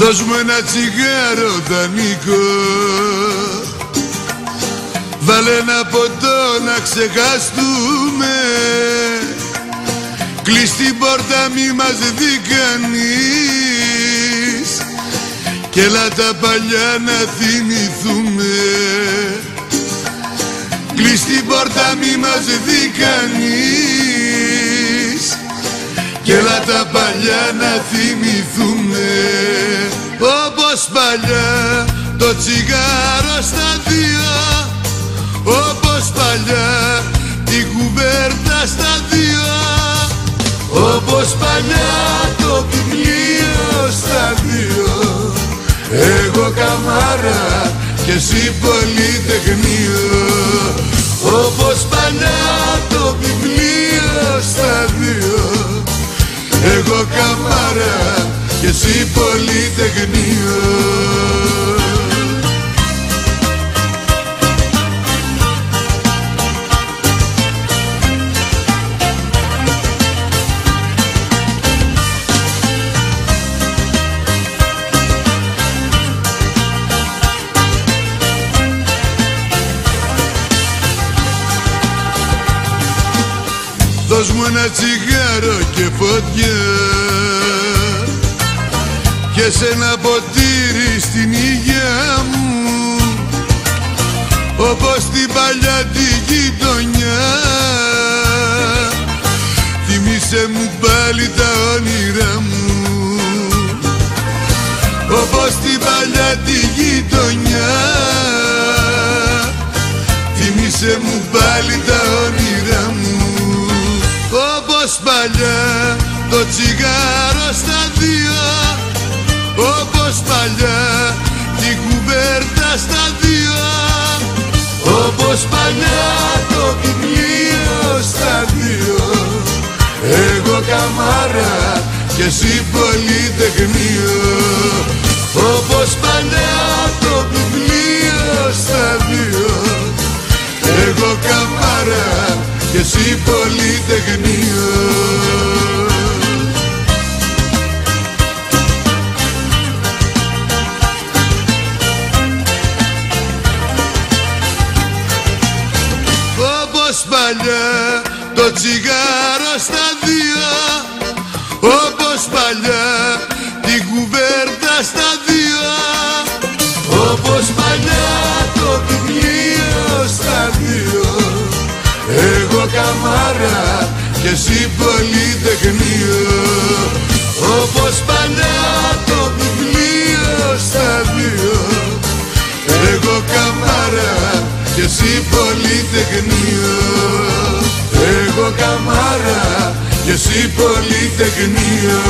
Δώσ' μου ένα τσιγάρο δανεικό. Βάλε ένα ποτό να ξεχαστούμε. Κλείς την πόρτα μη μας δει κανείς. Και έλα τα παλιά να θυμηθούμε. Κλείς την πόρτα μη μας δει κανείς. Και έλα τα παλιά να θυμηθούμε Όπως παλιά το τσιγάρο στα δύο. Όπως παλιά την κουβέρτα στα δύο. Όπως παλιά το βιβλίο στα δύο. Εγώ καμάρα και εσύ πολυτεχνείο. Όπως παλιά το βιβλίο στα δύο. Εγώ καμάρα και εσύ πολυτεχνείο Δώσ' μου ένα τσιγάρο και φωτιά Και σε ένα ποτήρι στην υγεία μου. Όπως την παλιά τη γειτονιά. Θυμήσε μου πάλι τα όνειρά μου. Όπως την παλιά τη γειτονιά. Θυμήσε μου πάλι τα όνειρά μου. Όπως παλιά το τσιγάρο στα δύο όπως παλιά την κουβέρτα στα δύο. Όπως παλιά το βιβλίο στα δύο. Εγώ καμάρα και εσύ πολυτεχνείο. Όπως παλιά το βιβλίο στα δύο. Εγώ καμάρα και εσύ πολυτεχνείο παλιά το τσιγάρο στα δύο. Όπως παλιά την κουβέρτα στα δύο. Όπως παλιά το βιβλίο στα δύο. Εγώ καμάρα και εσύ πολυτεχνείο. Όπως παλιά το βιβλίο στα δύο. Εγώ καμάρα και εσύ πολυτεχνείο και εσύ πολυτεχνείο